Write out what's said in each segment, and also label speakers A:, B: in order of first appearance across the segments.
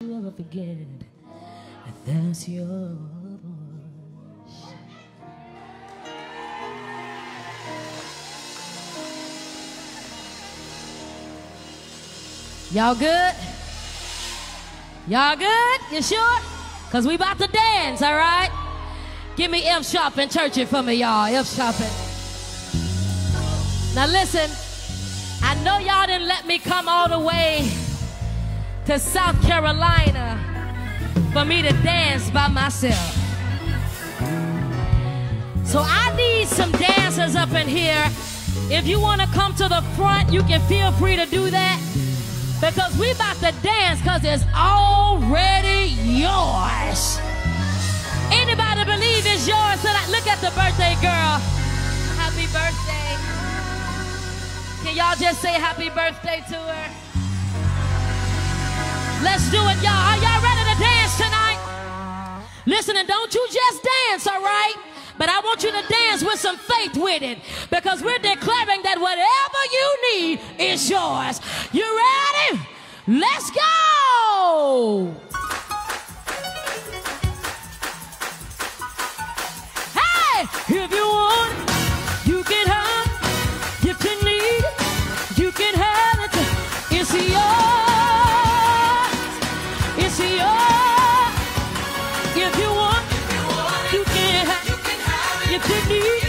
A: up again. And that's your voice. Y'all good? Y'all good? You sure? Cause we about to dance, all right? Give me F sharp and church it for me, y'all. F sharp. Now listen, I know y'all didn't let me come all the way to South Carolina for me to dance by myself. So I need some dancers up in here. If you want to come to the front, you can feel free to do that. Because we about to dance because it's already yours. Anybody believe it's yours? So look at the birthday girl. Happy birthday. Can y'all just say happy birthday to her? Let's do it, y'all. Are y'all ready to dance tonight? Listen, and don't you just dance, all right? But I want you to dance with some faith with it because we're declaring that whatever you need is yours. You ready? Let's go! Hey, if you want, you can. Need,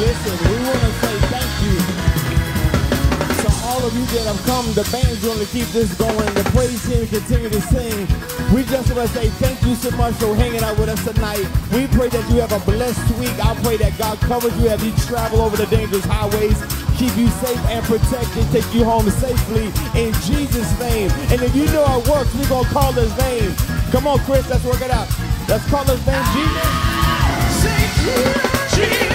B: Listen, we want to say thank you to all of you that have come. The band's going to keep this going. The praise team continue to sing. We just want to say thank you so much for hanging out with us tonight. We pray that you have a blessed week. I pray that God covers you as you travel over the dangerous highways keep you safe and protected, take you home safely in Jesus' name. And if you know it works, we're going to call his name. Come on, Chris, let's work it out. Let's call his name Jesus.
A: Jesus.